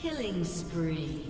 Killing spree.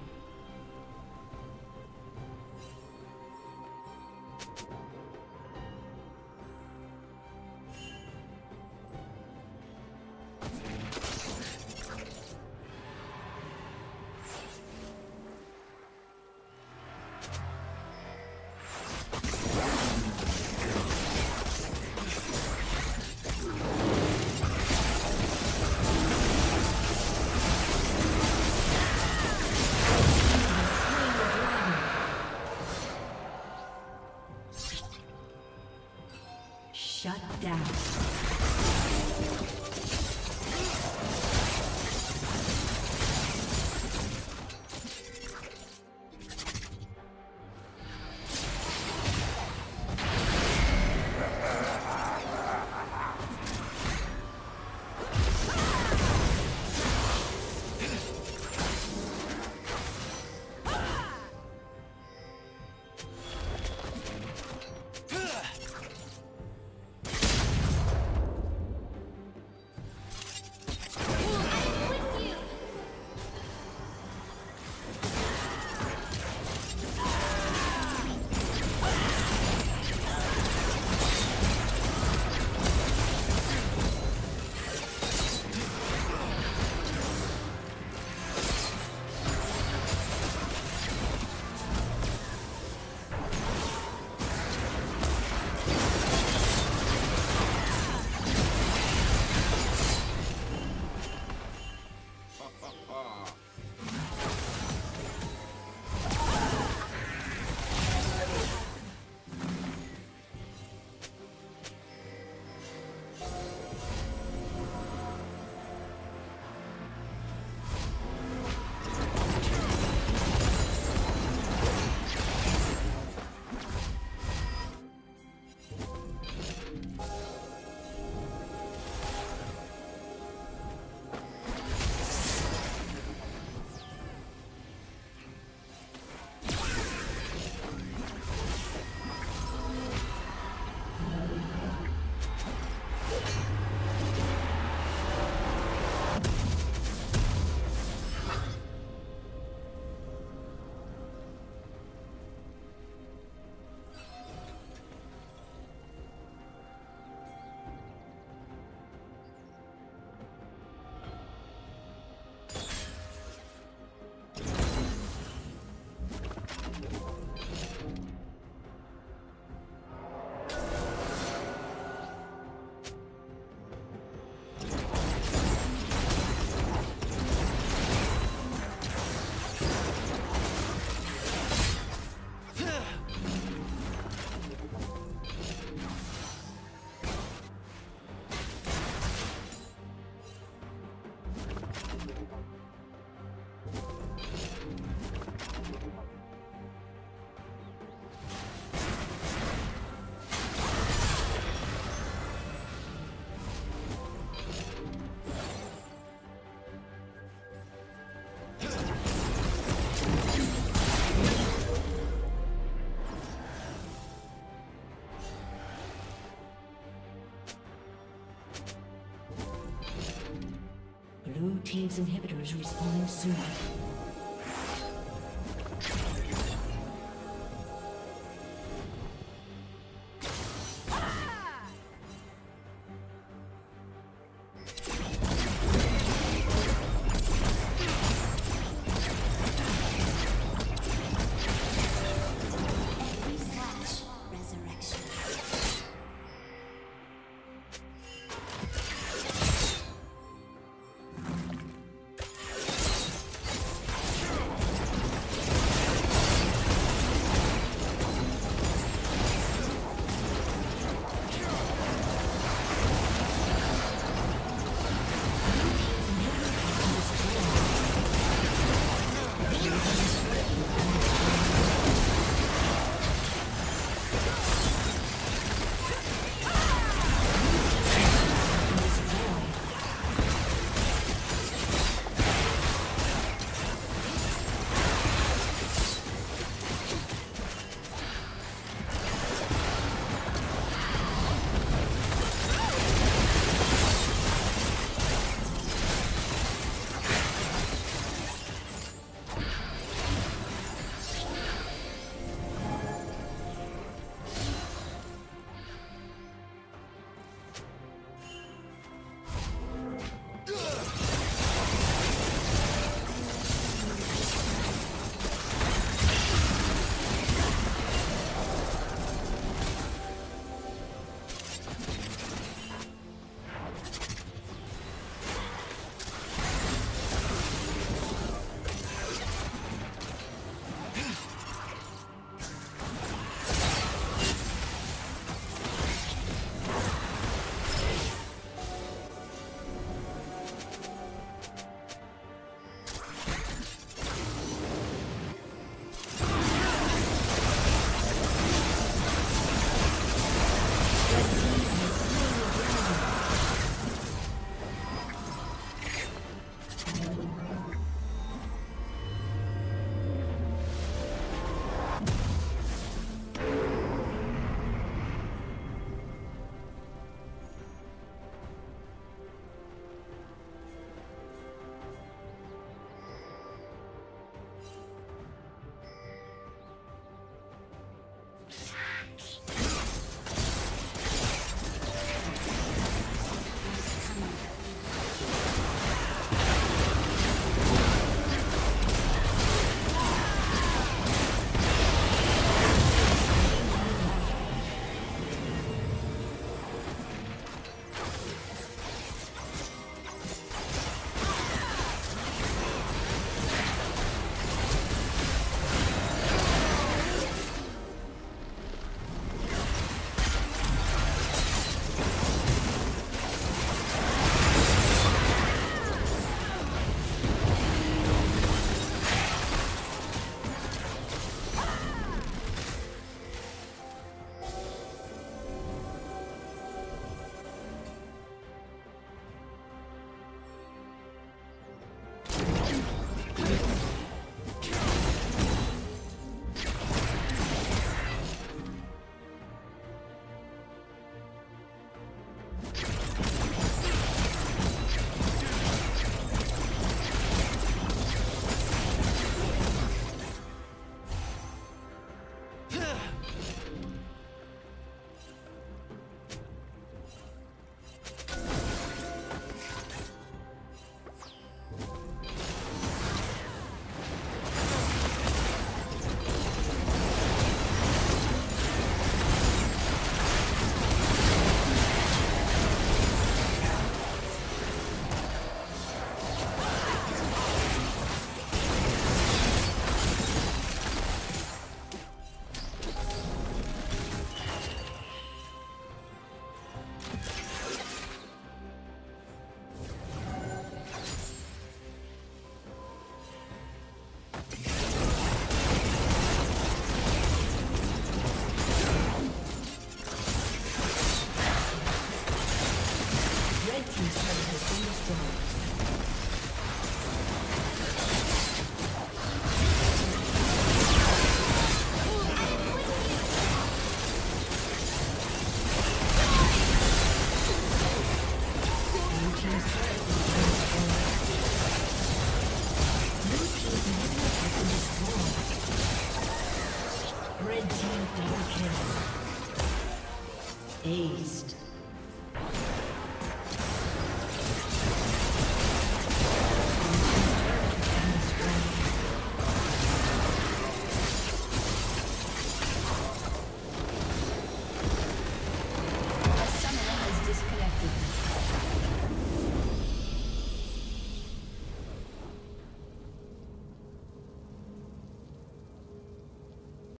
Team's inhibitors respawning soon.